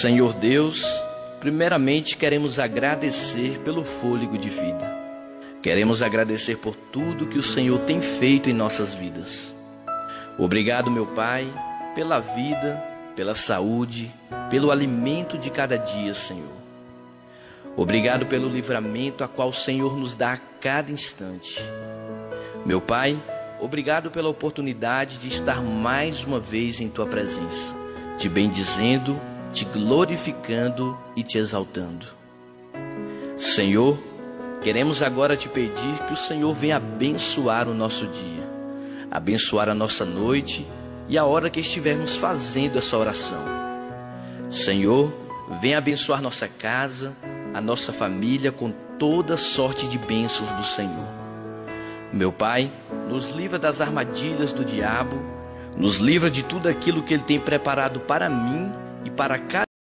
Senhor Deus, primeiramente queremos agradecer pelo fôlego de vida. Queremos agradecer por tudo que o Senhor tem feito em nossas vidas. Obrigado, meu Pai, pela vida, pela saúde, pelo alimento de cada dia, Senhor. Obrigado pelo livramento a qual o Senhor nos dá a cada instante. Meu Pai, obrigado pela oportunidade de estar mais uma vez em tua presença, te bendizendo, te glorificando e te exaltando. Senhor, queremos agora te pedir que o Senhor venha abençoar o nosso dia, abençoar a nossa noite e a hora que estivermos fazendo essa oração. Senhor, venha abençoar nossa casa, a nossa família com toda sorte de bênçãos do Senhor. Meu Pai, nos livra das armadilhas do diabo, nos livra de tudo aquilo que ele tem preparado para mim e para cada